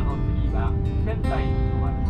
川の次は仙台に停まります